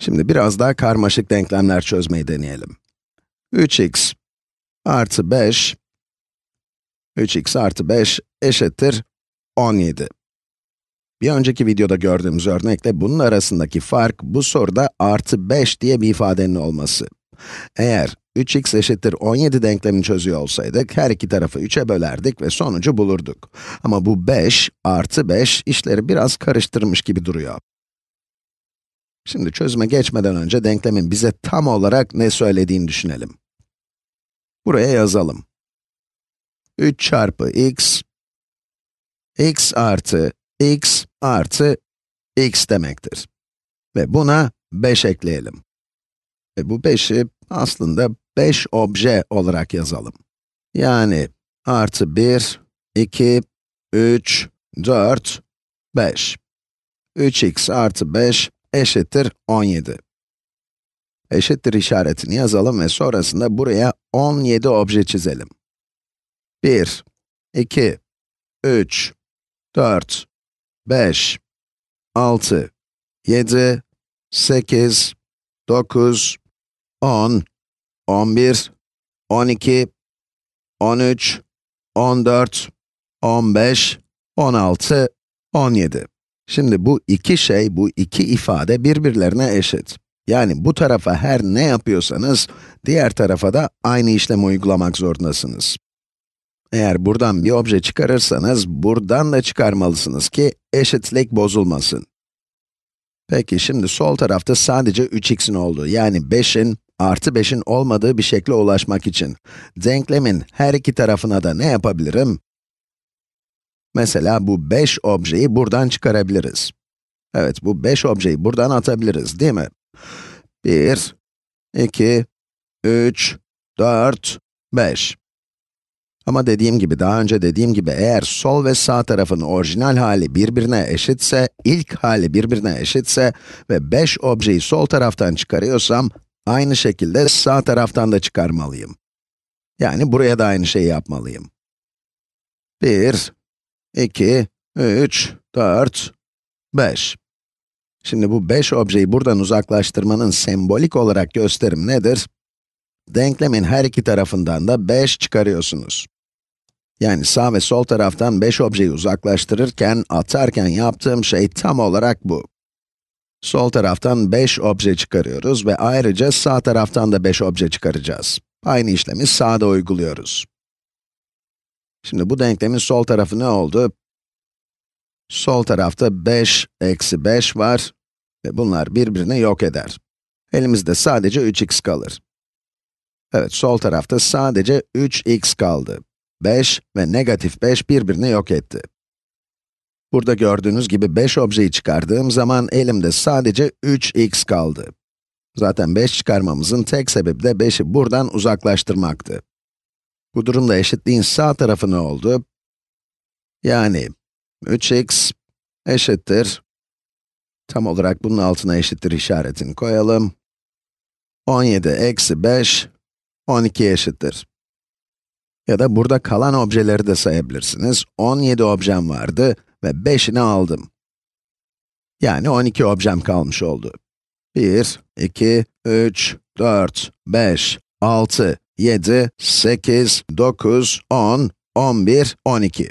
Şimdi biraz daha karmaşık denklemler çözmeyi deneyelim. 3x artı 5, 3x artı 5 eşittir 17. Bir önceki videoda gördüğümüz örnekle bunun arasındaki fark, bu soruda artı 5 diye bir ifadenin olması. Eğer 3x eşittir 17 denklemini çözüyor olsaydık, her iki tarafı 3'e bölerdik ve sonucu bulurduk. Ama bu 5 artı 5 işleri biraz karıştırmış gibi duruyor. Şimdi çözüme geçmeden önce denklemin bize tam olarak ne söylediğini düşünelim. Buraya yazalım. 3 çarpı x, x artı x artı x demektir. Ve buna 5 ekleyelim. Ve bu 5'i aslında 5 obje olarak yazalım. Yani artı 1, 2, 3, 4, 5. 3x artı 5 eşittir 17. Eşittir işaretini yazalım ve sonrasında buraya 17 obje çizelim. 1, 2, 3, 4, 5, 6, 7, 8, 9, 10, 11, 12, 13, 14, 15, 16, 17. Şimdi bu iki şey, bu iki ifade birbirlerine eşit. Yani bu tarafa her ne yapıyorsanız, diğer tarafa da aynı işlemi uygulamak zorundasınız. Eğer buradan bir obje çıkarırsanız, buradan da çıkarmalısınız ki eşitlik bozulmasın. Peki şimdi sol tarafta sadece 3x'in olduğu, yani 5'in artı 5'in olmadığı bir şekle ulaşmak için, denklemin her iki tarafına da ne yapabilirim? Mesela bu 5 objeyi buradan çıkarabiliriz. Evet, bu 5 objeyi buradan atabiliriz, değil mi? 1, 2, 3, 4, 5. Ama dediğim gibi, daha önce dediğim gibi, eğer sol ve sağ tarafın orijinal hali birbirine eşitse, ilk hali birbirine eşitse ve 5 objeyi sol taraftan çıkarıyorsam, aynı şekilde sağ taraftan da çıkarmalıyım. Yani buraya da aynı şeyi yapmalıyım. 1, 2, 3, 4, 5. Şimdi bu 5 objeyi buradan uzaklaştırmanın sembolik olarak gösterim nedir? Denklemin her iki tarafından da 5 çıkarıyorsunuz. Yani sağ ve sol taraftan 5 objeyi uzaklaştırırken, atarken yaptığım şey tam olarak bu. Sol taraftan 5 obje çıkarıyoruz ve ayrıca sağ taraftan da 5 obje çıkaracağız. Aynı işlemi sağda uyguluyoruz. Şimdi bu denklemin sol tarafı ne oldu? Sol tarafta 5 eksi 5 var ve bunlar birbirini yok eder. Elimizde sadece 3x kalır. Evet, sol tarafta sadece 3x kaldı. 5 ve negatif 5 birbirini yok etti. Burada gördüğünüz gibi 5 objeyi çıkardığım zaman elimde sadece 3x kaldı. Zaten 5 çıkarmamızın tek sebebi de 5'i buradan uzaklaştırmaktı. Bu durumda eşitliğin sağ tarafı ne oldu? Yani 3x eşittir, tam olarak bunun altına eşittir işaretini koyalım. 17 eksi 5, 12 eşittir. Ya da burada kalan objeleri de sayabilirsiniz. 17 objem vardı ve 5'ini aldım. Yani 12 objem kalmış oldu. 1, 2, 3, 4, 5, 6, 7, 8, 9, 10, 11, 12.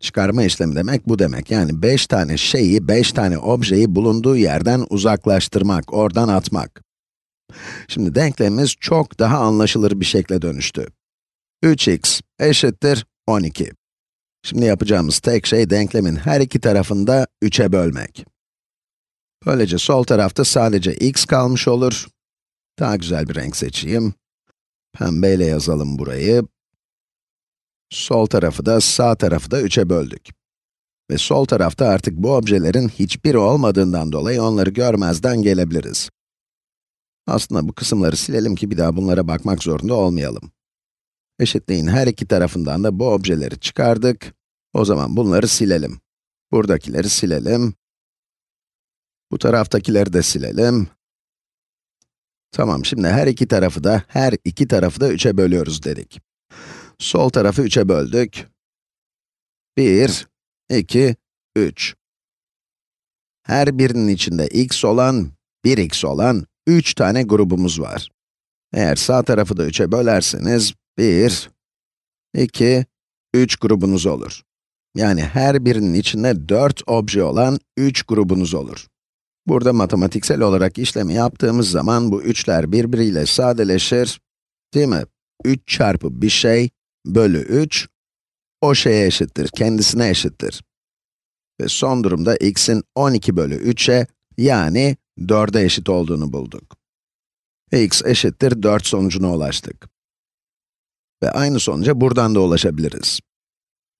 Çıkarma işlemi demek bu demek. Yani 5 tane şeyi, 5 tane objeyi bulunduğu yerden uzaklaştırmak, oradan atmak. Şimdi denklemimiz çok daha anlaşılır bir şekle dönüştü. 3x eşittir 12. Şimdi yapacağımız tek şey denklemin her iki tarafını da 3'e bölmek. Böylece sol tarafta sadece x kalmış olur. Daha güzel bir renk seçeyim. Pembeyle yazalım burayı. Sol tarafı da sağ tarafı da 3'e böldük. Ve sol tarafta artık bu objelerin hiçbiri olmadığından dolayı onları görmezden gelebiliriz. Aslında bu kısımları silelim ki bir daha bunlara bakmak zorunda olmayalım. Eşitliğin her iki tarafından da bu objeleri çıkardık. O zaman bunları silelim. Buradakileri silelim. Bu taraftakileri de silelim. Tamam, şimdi her iki tarafı da, her iki tarafı da 3'e bölüyoruz dedik. Sol tarafı 3'e böldük. 1, 2, 3. Her birinin içinde x olan 1x olan 3 tane grubumuz var. Eğer sağ tarafı da 3'e bölerseniz, 1, 2, 3 grubunuz olur. Yani her birinin içinde 4 obje olan 3 grubunuz olur. Burada matematiksel olarak işlemi yaptığımız zaman bu üçler birbiriyle sadeleşir, değil mi? 3 çarpı bir şey bölü 3, o şeye eşittir, kendisine eşittir. Ve son durumda x'in 12 bölü 3'e, yani 4'e eşit olduğunu bulduk. x eşittir 4 sonucuna ulaştık. Ve aynı sonuca buradan da ulaşabiliriz.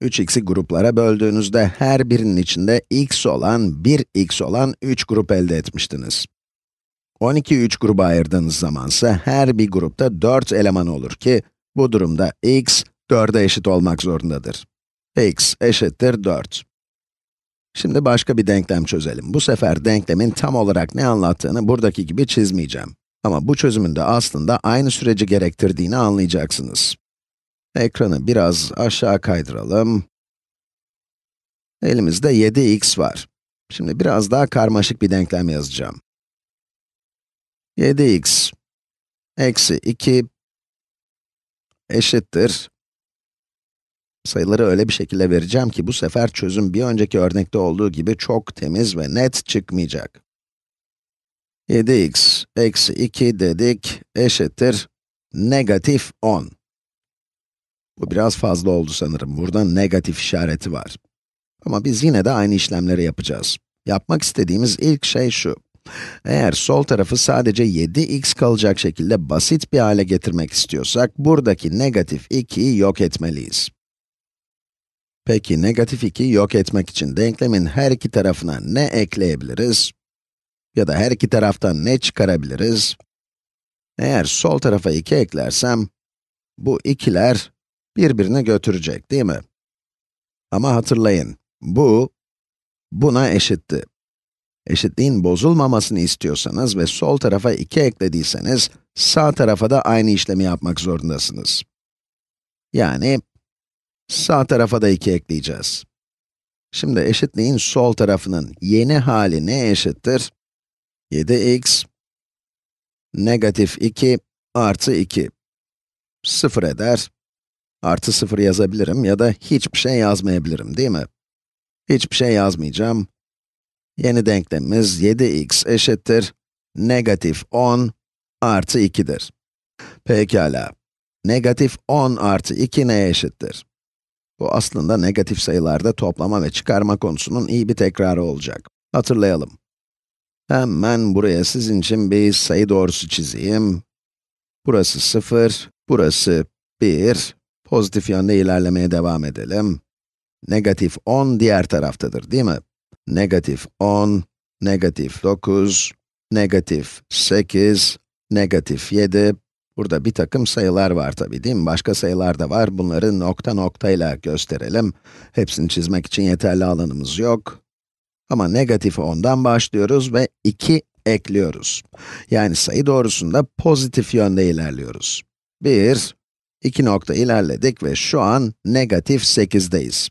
3x'i gruplara böldüğünüzde her birinin içinde x olan, 1x olan 3 grup elde etmiştiniz. 12'yi 3 gruba ayırdığınız zamansa her bir grupta 4 eleman olur ki, bu durumda x 4'e eşit olmak zorundadır. x eşittir 4. Şimdi başka bir denklem çözelim. Bu sefer denklemin tam olarak ne anlattığını buradaki gibi çizmeyeceğim. Ama bu çözümün de aslında aynı süreci gerektirdiğini anlayacaksınız. Ekranı biraz aşağı kaydıralım. Elimizde 7x var. Şimdi biraz daha karmaşık bir denklem yazacağım. 7x eksi 2 eşittir. Sayıları öyle bir şekilde vereceğim ki bu sefer çözüm bir önceki örnekte olduğu gibi çok temiz ve net çıkmayacak. 7x eksi 2 dedik eşittir negatif 10. Bu biraz fazla oldu sanırım. Burada negatif işareti var. Ama biz yine de aynı işlemleri yapacağız. Yapmak istediğimiz ilk şey şu. Eğer sol tarafı sadece 7x kalacak şekilde basit bir hale getirmek istiyorsak, buradaki negatif 2'yi yok etmeliyiz. Peki, negatif 2'yi yok etmek için denklemin her iki tarafına ne ekleyebiliriz? Ya da her iki taraftan ne çıkarabiliriz? Eğer sol tarafa 2 eklersem, bu ikiler birbirini götürecek, değil mi? Ama hatırlayın, bu, buna eşitti. Eşitliğin bozulmamasını istiyorsanız ve sol tarafa 2 eklediyseniz, sağ tarafa da aynı işlemi yapmak zorundasınız. Yani, sağ tarafa da 2 ekleyeceğiz. Şimdi eşitliğin sol tarafının yeni hali ne eşittir? 7x negatif 2 artı 2. 0 eder. Artı 0 yazabilirim ya da hiçbir şey yazmayabilirim, değil mi? Hiçbir şey yazmayacağım. Yeni denklemimiz 7x eşittir negatif 10 artı 2'dir. Pekala. Negatif 10 artı 2 neye eşittir? Bu aslında negatif sayılarda toplama ve çıkarma konusunun iyi bir tekrarı olacak. Hatırlayalım. Hemen buraya sizin için bir sayı doğrusu çizeyim. Burası 0, burası 1. Pozitif yönde ilerlemeye devam edelim. Negatif 10 diğer taraftadır, değil mi? Negatif 10, negatif 9, negatif 8, negatif 7. Burada bir takım sayılar var tabii değil mi? Başka sayılar da var. Bunları nokta noktayla gösterelim. Hepsini çizmek için yeterli alanımız yok. Ama negatif 10'dan başlıyoruz ve 2 ekliyoruz. Yani sayı doğrusunda pozitif yönde ilerliyoruz. 1, 2 nokta ilerledik ve şu an negatif 8'deyiz.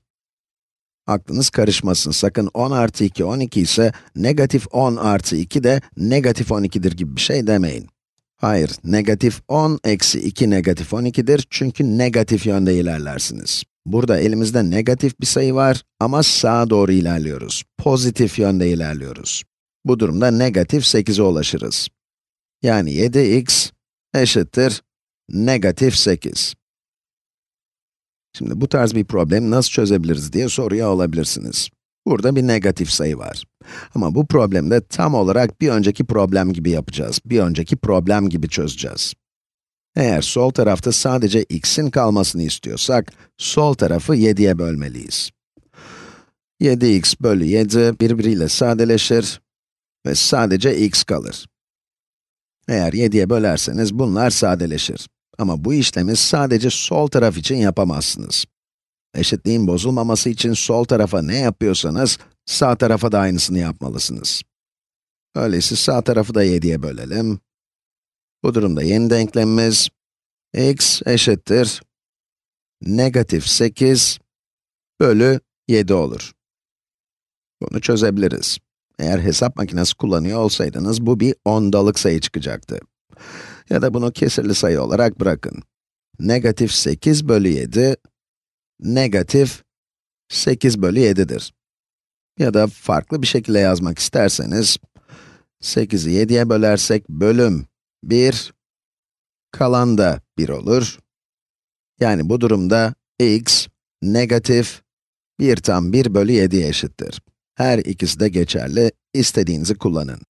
Aklınız karışmasın, sakın 10 artı 2, 12 ise negatif 10 artı 2 de negatif 12'dir gibi bir şey demeyin. Hayır, negatif 10 eksi 2 negatif 12'dir çünkü negatif yönde ilerlersiniz. Burada elimizde negatif bir sayı var ama sağa doğru ilerliyoruz. Pozitif yönde ilerliyoruz. Bu durumda negatif 8'e ulaşırız. Yani 7x eşittir negatif 8. Şimdi bu tarz bir problemi nasıl çözebiliriz diye soruyu alabilirsiniz. Burada bir negatif sayı var. Ama bu problemde tam olarak bir önceki problem gibi yapacağız. Bir önceki problem gibi çözeceğiz. Eğer sol tarafta sadece x'in kalmasını istiyorsak, sol tarafı 7'ye bölmeliyiz. 7x bölü 7 birbiriyle sadeleşir ve sadece x kalır. Eğer 7'ye bölerseniz bunlar sadeleşir. Ama bu işlemi sadece sol taraf için yapamazsınız. Eşitliğin bozulmaması için sol tarafa ne yapıyorsanız, sağ tarafa da aynısını yapmalısınız. Öyleyse sağ tarafı da 7'ye bölelim. Bu durumda yeni denklemimiz, x eşittir, negatif 8 bölü 7 olur. Bunu çözebiliriz. Eğer hesap makinesi kullanıyor olsaydınız, bu bir ondalık sayı çıkacaktı. Ya da bunu kesirli sayı olarak bırakın. Negatif 8 bölü 7, negatif 8 bölü 7'dir. Ya da farklı bir şekilde yazmak isterseniz, 8'i 7'ye bölersek bölüm 1, kalan da 1 olur. Yani bu durumda x negatif 1 tam 1 bölü 7'ye eşittir. Her ikisi de geçerli, istediğinizi kullanın.